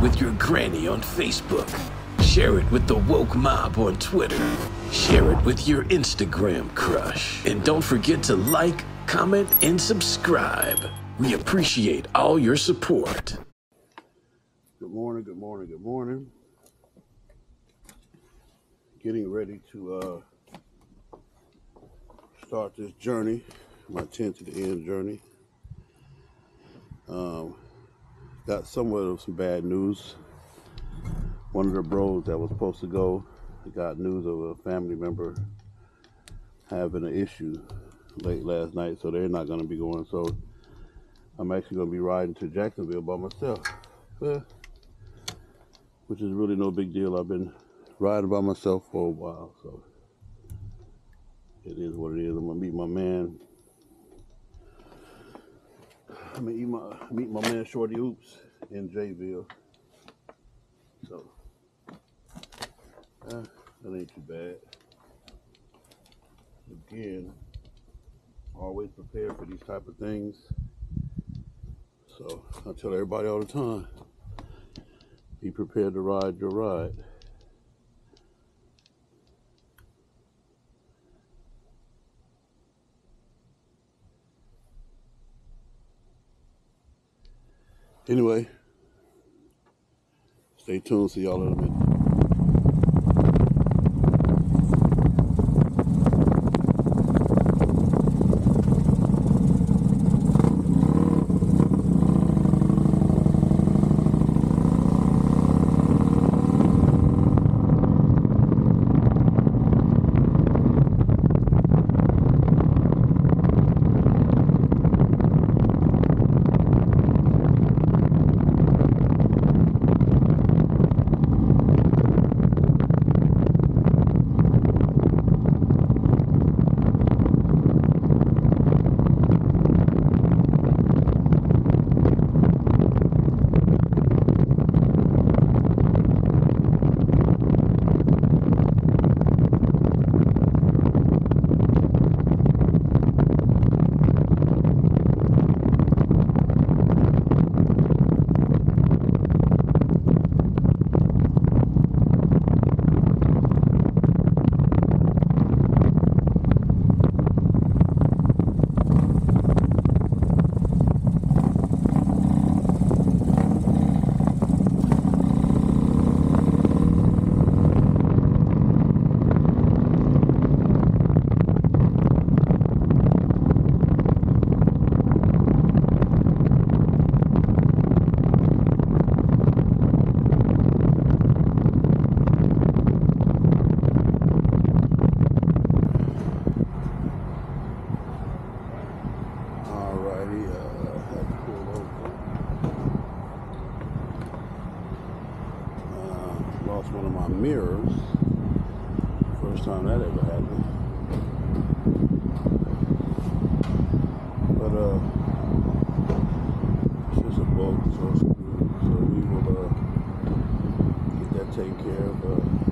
it with your granny on Facebook. Share it with the woke mob on Twitter. Share it with your Instagram crush. And don't forget to like, comment, and subscribe. We appreciate all your support. Good morning, good morning, good morning. Getting ready to uh, start this journey, my 10 to the end journey. Um, got somewhat of some bad news. One of the bros that was supposed to go got news of a family member having an issue late last night, so they're not going to be going. So I'm actually going to be riding to Jacksonville by myself, Yeah, which is really no big deal. I've been riding by myself for a while, so it is what it is. I'm going to meet my man. Going to my, meet my man Shorty Oops in Jayville. So uh, that ain't too bad. Again, always prepared for these type of things. So I tell everybody all the time, be prepared to ride your ride. Anyway, stay tuned. See y'all in a minute. Alrighty, uh, had to pull over. Uh, lost one of my mirrors. First time that ever happened. But uh, it's just a bug, so. So we will uh, get that taken care of uh,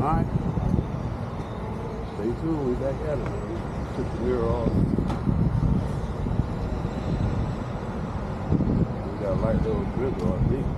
Alright, stay tuned. We back at it. Man. Took the mirror off. We got a light little drizzle, I think.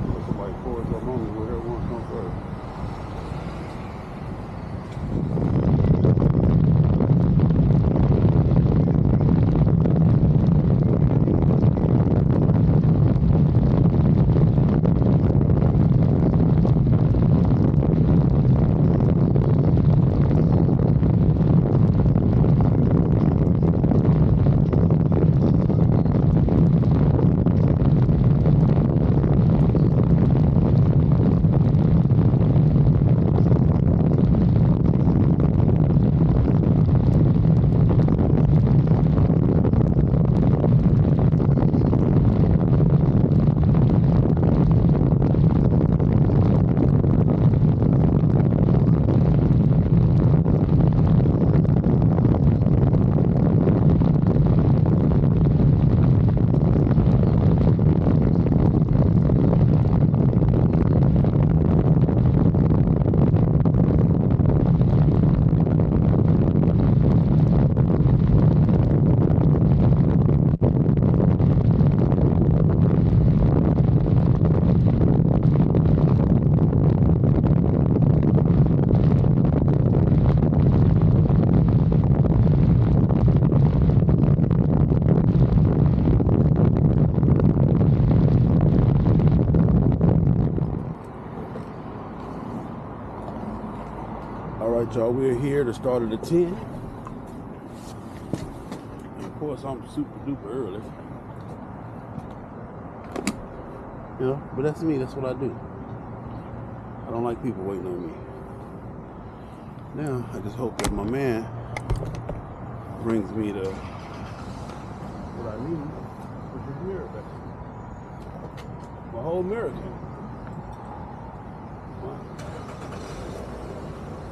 Right, y'all, we're here to start at the 10. And of course, I'm super duper early. You know, but that's me, that's what I do. I don't like people waiting on me. Now, I just hope that my man brings me the what I need, which is mirror back. My whole mirror came.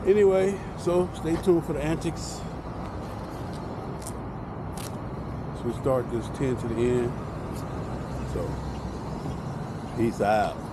Anyway, so stay tuned for the antics. So we start this 10 to the end. So, peace out.